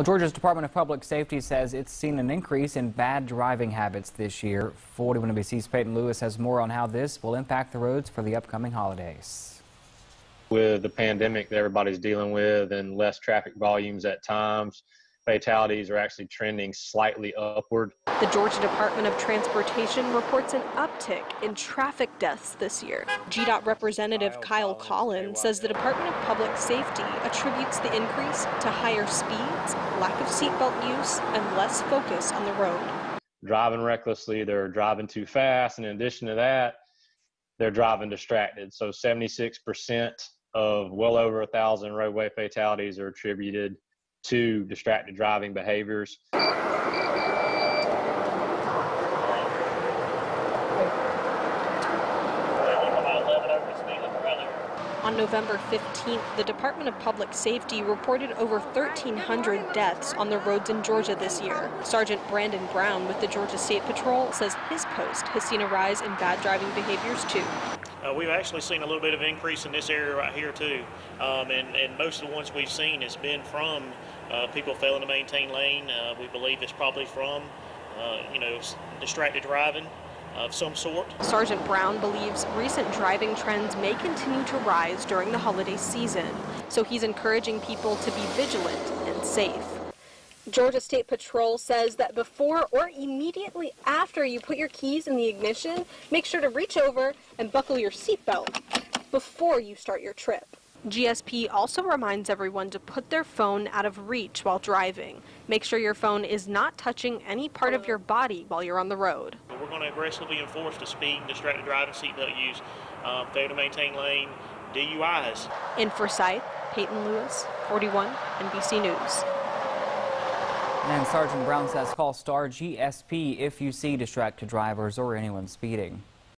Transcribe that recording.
Well, Georgia's Department of Public Safety says it's seen an increase in bad driving habits this year. 41 NBC's Peyton Lewis has more on how this will impact the roads for the upcoming holidays. With the pandemic that everybody's dealing with and less traffic volumes at times, fatalities are actually trending slightly upward. The Georgia Department of Transportation reports an uptick in traffic deaths this year. GDOT Representative Kyle Collins says the Department of Public Safety attributes the increase to higher speeds, lack of seatbelt use, and less focus on the road. Driving recklessly, they're driving too fast, and in addition to that, they're driving distracted. So 76% of well over a thousand roadway fatalities are attributed to distracted driving behaviors. On November 15th, the Department of Public Safety reported over 1,300 deaths on the roads in Georgia this year. Sergeant Brandon Brown with the Georgia State Patrol says his post has seen a rise in bad driving behaviors too. Uh, we've actually seen a little bit of increase in this area right here too, um, and, and, most of the ones we've seen has been from uh, people failing to maintain lane. Uh, we believe it's probably from, uh, you know, distracted driving of some sort. Sergeant Brown believes recent driving trends may continue to rise during the holiday season, so he's encouraging people to be vigilant and safe. Georgia State Patrol says that before or immediately after you put your keys in the ignition, make sure to reach over and buckle your seatbelt before you start your trip. GSP also reminds everyone to put their phone out of reach while driving. Make sure your phone is not touching any part of your body while you're on the road. We're going to aggressively enforce the speed, distracted driving, seatbelt use, um, failure to maintain lane, DUIs. In Forsyth, Peyton Lewis, 41 NBC News. And Sergeant Brown says call STAR GSP if you see distracted drivers or anyone speeding.